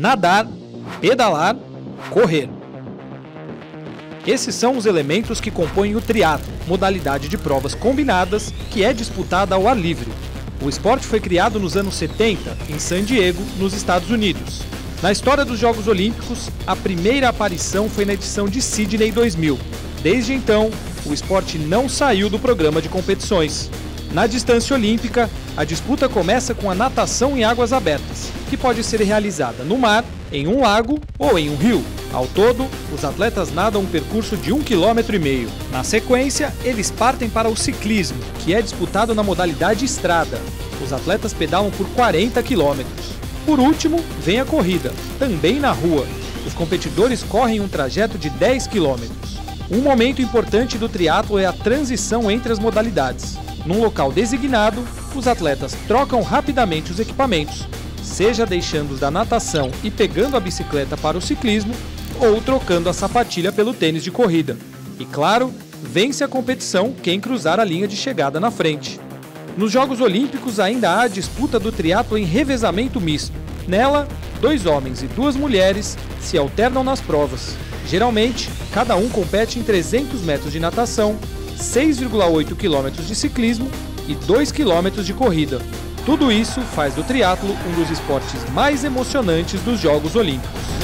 nadar, pedalar, correr. Esses são os elementos que compõem o triatlo, modalidade de provas combinadas que é disputada ao ar livre. O esporte foi criado nos anos 70 em San Diego, nos Estados Unidos. Na história dos Jogos Olímpicos, a primeira aparição foi na edição de Sydney 2000. Desde então, o esporte não saiu do programa de competições. Na distância olímpica, a disputa começa com a natação em águas abertas, que pode ser realizada no mar, em um lago ou em um rio. Ao todo, os atletas nadam um percurso de um quilômetro e meio. Na sequência, eles partem para o ciclismo, que é disputado na modalidade estrada. Os atletas pedalam por 40 quilômetros. Por último, vem a corrida, também na rua. Os competidores correm um trajeto de 10 quilômetros. Um momento importante do triatlo é a transição entre as modalidades. Num local designado, os atletas trocam rapidamente os equipamentos, seja deixando-os da natação e pegando a bicicleta para o ciclismo, ou trocando a sapatilha pelo tênis de corrida. E claro, vence a competição quem cruzar a linha de chegada na frente. Nos Jogos Olímpicos ainda há a disputa do triatlo em revezamento misto. Nela, dois homens e duas mulheres se alternam nas provas. Geralmente, cada um compete em 300 metros de natação, 6,8 km de ciclismo e 2 km de corrida. Tudo isso faz do triatlo um dos esportes mais emocionantes dos Jogos Olímpicos.